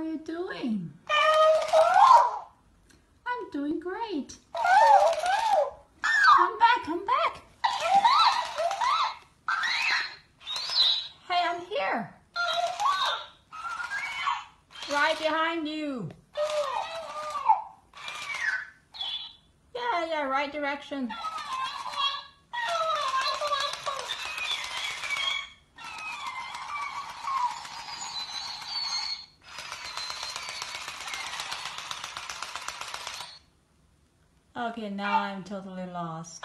are you doing? I'm doing great. Come back, come back. Hey, I'm here. Right behind you. Yeah, yeah, right direction. Okay, now I'm totally lost.